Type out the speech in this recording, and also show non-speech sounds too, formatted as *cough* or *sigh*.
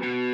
Mm-hmm. *laughs*